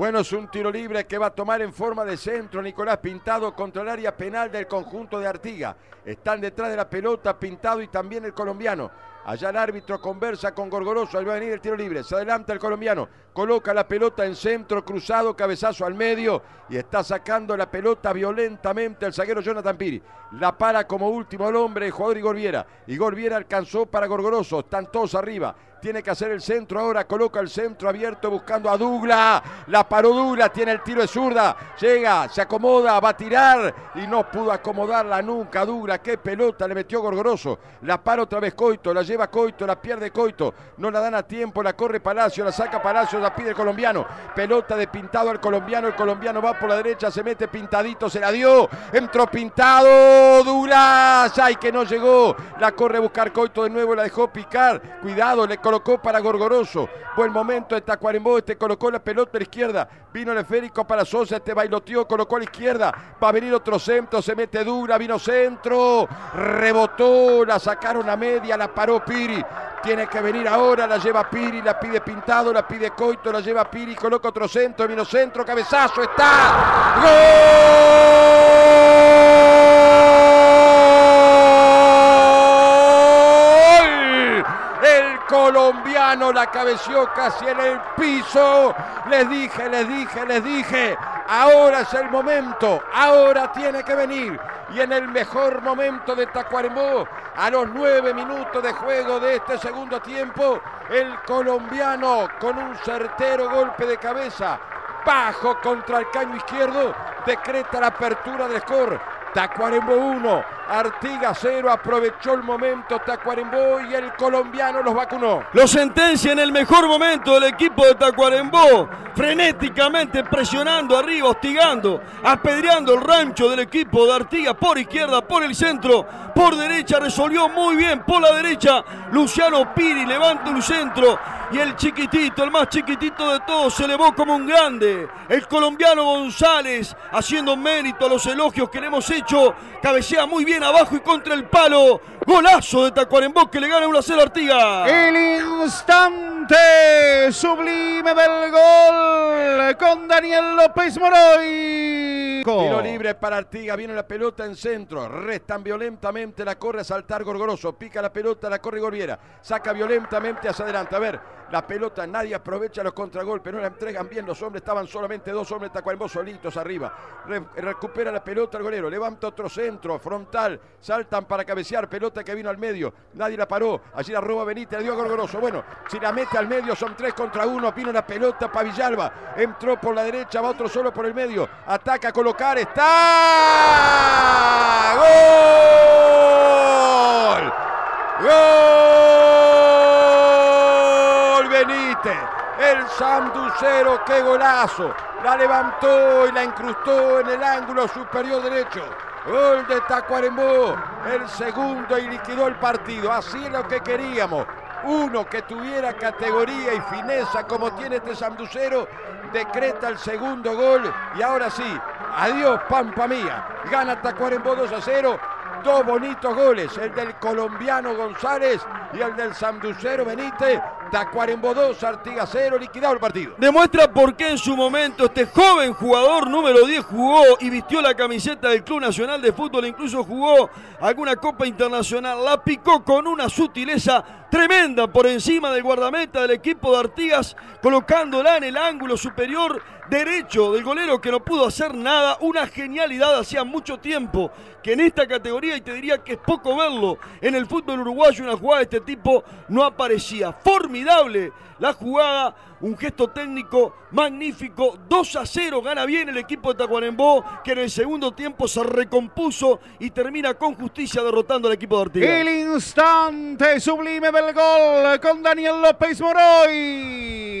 Bueno, es un tiro libre que va a tomar en forma de centro Nicolás Pintado contra el área penal del conjunto de Artiga. Están detrás de la pelota Pintado y también el colombiano. Allá el árbitro conversa con Gorgoroso, ahí va a venir el tiro libre, se adelanta el colombiano, coloca la pelota en centro, cruzado, cabezazo al medio y está sacando la pelota violentamente el zaguero Jonathan Piri. La para como último al hombre el jugador Igor Viera. Igor Viera alcanzó para Gorgoroso, están todos arriba. Tiene que hacer el centro ahora, coloca el centro abierto buscando a Douglas. La paró Douglas, tiene el tiro de zurda. Llega, se acomoda, va a tirar y no pudo acomodarla nunca Douglas. Qué pelota le metió Gorgoroso. La para otra vez Coito, la lleva Coito, la pierde Coito. No la dan a tiempo, la corre Palacio, la saca Palacio, la pide el colombiano. Pelota de pintado al colombiano. El colombiano va por la derecha, se mete pintadito, se la dio. Entró pintado Douglas. Ay, que no llegó. La corre a buscar Coito de nuevo, la dejó picar. Cuidado, le colocó para Gorgoroso. Buen momento de Tacuarembó, este colocó la pelota a la izquierda. Vino el esférico para Sosa, este bailoteó, colocó a la izquierda. Va a venir otro centro, se mete dura, vino centro. Rebotó, la sacaron a media, la paró Piri. Tiene que venir ahora, la lleva Piri, la pide Pintado, la pide Coito, la lleva Piri, coloca otro centro, vino centro, cabezazo, está. ¡Gol! El colombiano la cabeció casi en el piso. Les dije, les dije, les dije. Ahora es el momento. Ahora tiene que venir. Y en el mejor momento de Tacuarembó, a los nueve minutos de juego de este segundo tiempo, el colombiano con un certero golpe de cabeza, bajo contra el caño izquierdo, decreta la apertura del score. Tacuarembó 1, Artiga 0, aprovechó el momento Tacuarembó y el colombiano los vacunó. Lo sentencia en el mejor momento del equipo de Tacuarembó, frenéticamente presionando arriba, hostigando, apedreando el rancho del equipo de Artigas por izquierda, por el centro, por derecha, resolvió muy bien por la derecha. Luciano Piri levanta un centro y el chiquitito, el más chiquitito de todos, se elevó como un grande. El colombiano González haciendo mérito a los elogios que le hemos hecho, cabecea muy bien abajo y contra el palo. Golazo de Tacuarembó que le gana 1 a 0 a Artigas. El instante sublime del gol con Daniel López Moroy. Tiro libre para Artiga, viene la pelota en centro, restan violentamente, la corre a saltar Gorgoroso, pica la pelota, la corre Gorviera, saca violentamente hacia adelante. A ver, la pelota, nadie aprovecha los contragolpes, no la entregan bien los hombres, estaban solamente dos hombres Tacuarembó solitos arriba. Re- recupera la pelota el golero, levanta otro centro, frontal, saltan para cabecear, pelota que vino al medio, nadie la paró, allí la roba Benítez, le Gorgoroso. Bueno, si la mete al medio son tres contra uno, vino la pelota para Villalba, entró por la derecha, va otro solo por el medio, ataca a colocar, está. ¡Gol! ¡Gol! El sanducero, qué golazo. La levantó y la incrustó en el ángulo superior derecho. Gol de Tacuarembó, el segundo y liquidó el partido. Así es lo que queríamos. Uno que tuviera categoría y fineza como tiene este sanducero, decreta el segundo gol y ahora sí, adiós Pampa Mía. Gana Tacuarembó 2 a 0. Dos bonitos goles, el del colombiano González y el del sanducero Benítez. Tacuarembó 2, Artigas 0, liquidado el partido. Demuestra por qué en su momento este joven jugador número 10 jugó y vistió la camiseta del Club Nacional de Fútbol, incluso jugó alguna Copa Internacional. La picó con una sutileza tremenda por encima del guardameta del equipo de Artigas, colocándola en el ángulo superior derecho del golero que no pudo hacer nada. Una genialidad hacía mucho tiempo que en esta categoría, y te diría que es poco verlo, en el fútbol uruguayo una jugada de este tipo no aparecía. Formidable la jugada, un gesto técnico magnífico. 2 a 0 gana bien el equipo de Tacuarembó, que en el segundo tiempo se recompuso y termina con justicia derrotando al equipo de Artigas. El instante sublime del gol con Daniel López Moroy.